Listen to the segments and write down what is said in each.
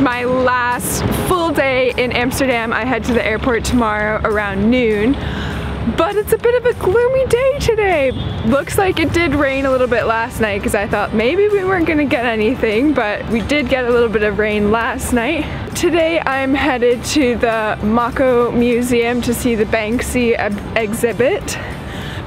my last full day in Amsterdam. I head to the airport tomorrow around noon. But it's a bit of a gloomy day today. Looks like it did rain a little bit last night because I thought maybe we weren't gonna get anything, but we did get a little bit of rain last night. Today I'm headed to the Moco Museum to see the Banksy exhibit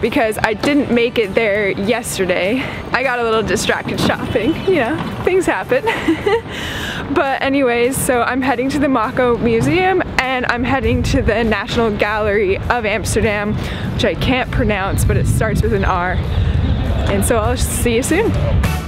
because I didn't make it there yesterday. I got a little distracted shopping, you know, things happen. but anyways, so I'm heading to the Moco Museum and I'm heading to the National Gallery of Amsterdam, which I can't pronounce, but it starts with an R. And so I'll see you soon.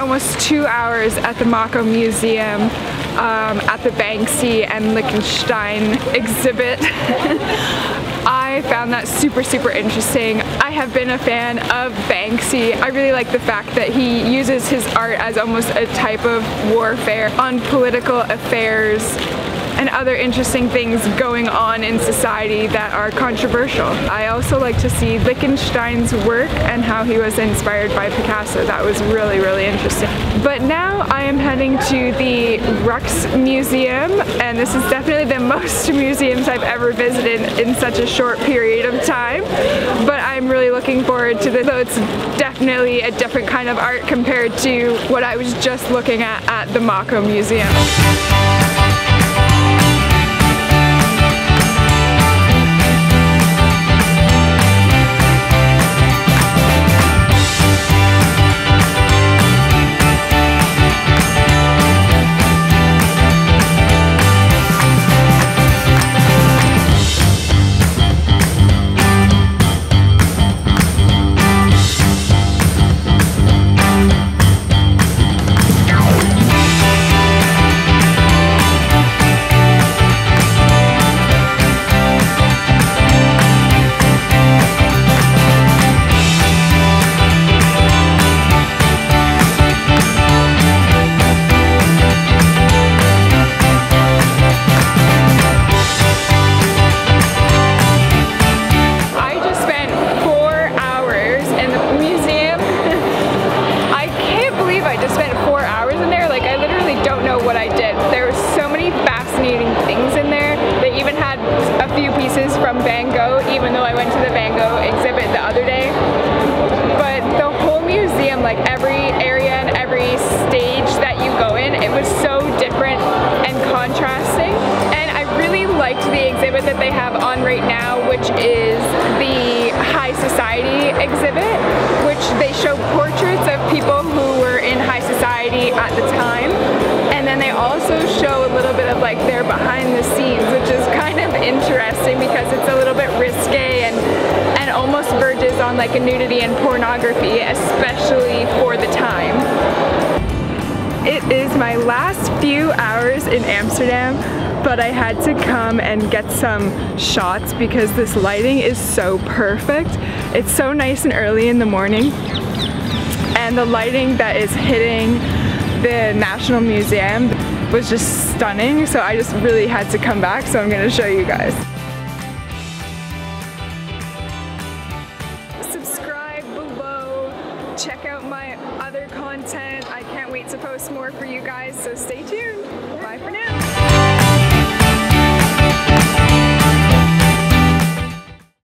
Almost two hours at the Moco Museum um, at the Banksy and Lichtenstein exhibit. I found that super, super interesting. I have been a fan of Banksy. I really like the fact that he uses his art as almost a type of warfare on political affairs and other interesting things going on in society that are controversial. I also like to see Lichtenstein's work and how he was inspired by Picasso. That was really, really interesting. But now I am heading to the Rux Museum and this is definitely the most museums I've ever visited in such a short period of time. But I'm really looking forward to this. So it's definitely a different kind of art compared to what I was just looking at at the Moco Museum. Exhibit the other day. But the whole museum, like every area and every stage that you go in, it was so different and contrasting. And I really liked the exhibit that they have on right now, which is the High Society exhibit, which they show portraits of people who were in high society at the time. And then they also show a little bit of like their behind the scenes, which is kind of interesting because it's a little like a nudity and pornography, especially for the time. It is my last few hours in Amsterdam but I had to come and get some shots because this lighting is so perfect. It's so nice and early in the morning and the lighting that is hitting the National Museum was just stunning so I just really had to come back so I'm gonna show you guys. To post more for you guys so stay tuned. Bye for now.